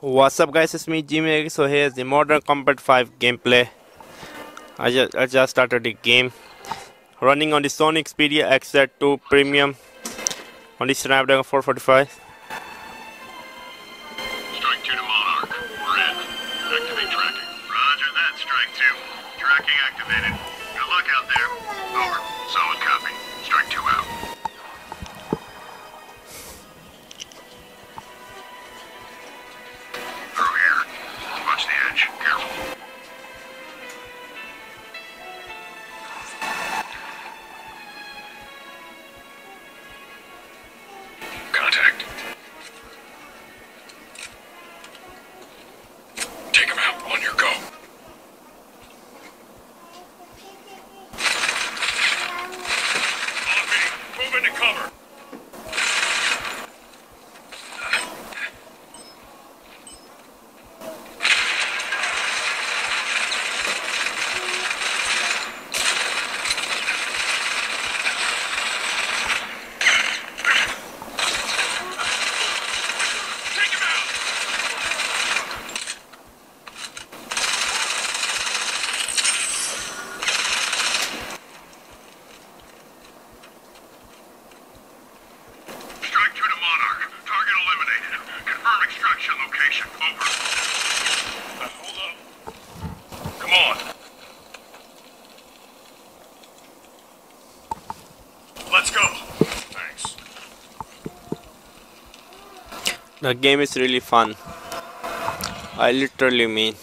What's up guys, it's me Jimmy. So here's the Modern Combat 5 gameplay. I just, I just started the game. Running on the Sony Xperia XZ2 Premium on the Snapdragon 445. Strike 2 to Monarch. We're in. Activate tracking. Roger that, Strike 2. Tracking activated. Good luck out there. Over. Solid copy. Move The game is really fun. I literally mean.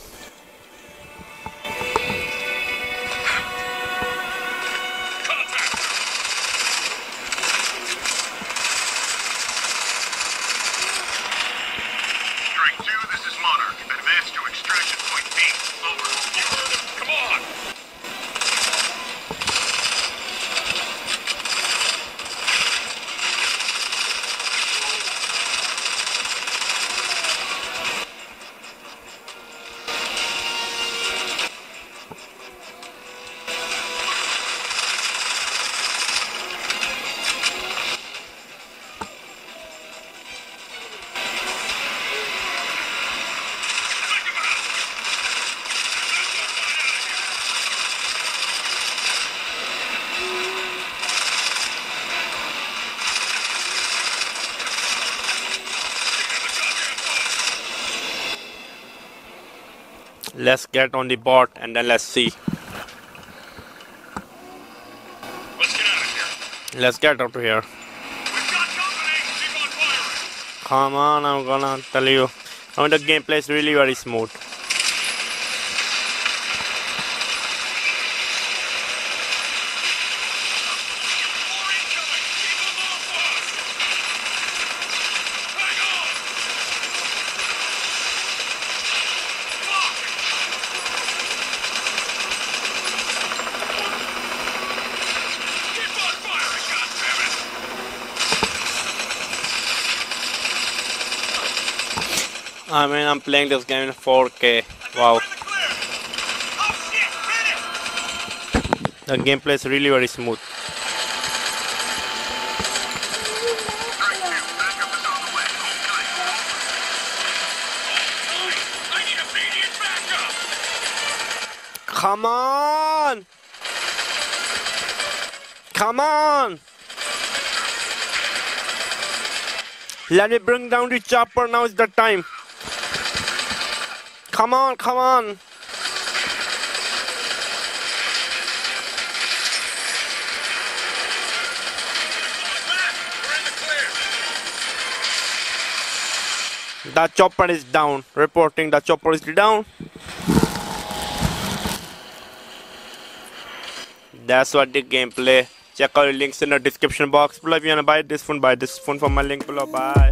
Let's get on the bot and then let's see. Let's get out of here. Let's get out of here. Come on, I'm gonna tell you. I mean, the gameplay is really very smooth. I mean, I'm playing this game in 4K. Wow, the gameplay is really very smooth. Come on! Come on! Let me bring down the chopper. Now is the time. Come on, come on. The chopper is down. Reporting the chopper is down. That's what the gameplay. Check out the links in the description box below. If you wanna buy this phone, buy this phone from my link below. Bye.